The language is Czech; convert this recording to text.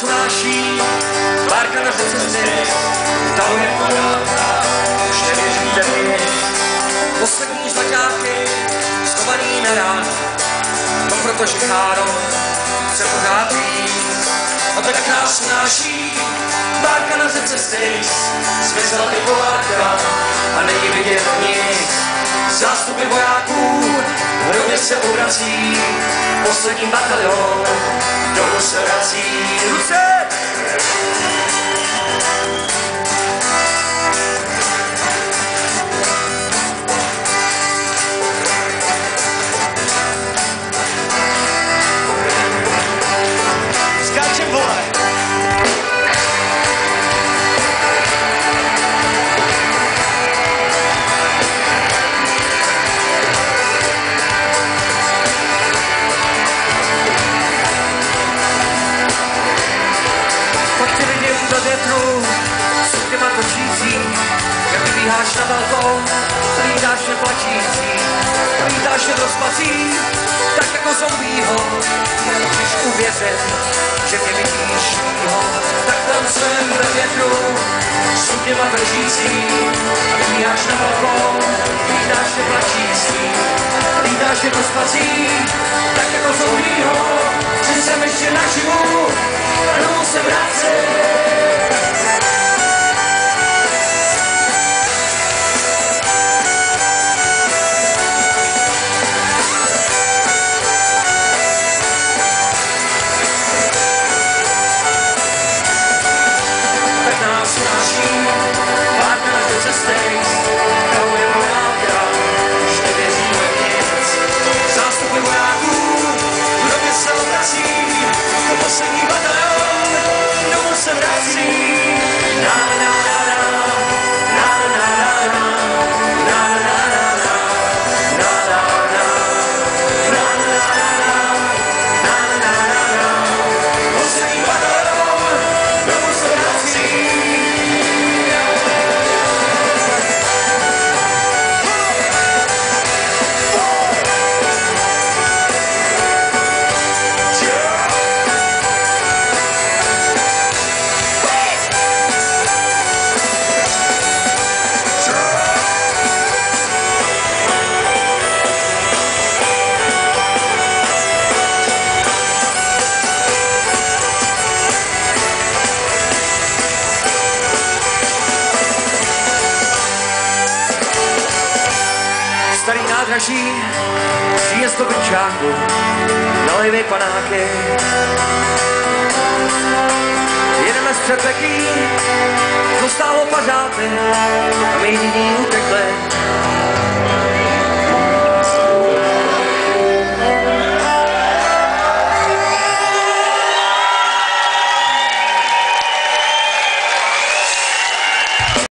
snáší, Klárka na cesty, taluje podáta, už nevěříte mě. Poslední zlaťáky, schovaný na ráno, no protože Cháro se pořád a tak nás snáší, Klárka na cesty, smysl i Polárka, a není vidět nic. Zástupy vojáků, hrově se obrací, poslední batalion, domů see you soon. Lítáš na balkón, lítáš je plačící, lítáš je rozpací, tak jako zombího. Když uvěřím, že mě vidíš ho, tak tam jsem ve větru, sudněma držící. Lítáš na balkón, lítáš je plačící, lítáš je rozpací, tak jako zombího. Že jsem ještě naživu, a jsem vracet. Nádraží, příjezd do Brčáku, nalejvej panáky. Jedeme z předveky, co stálo pařáty, a my.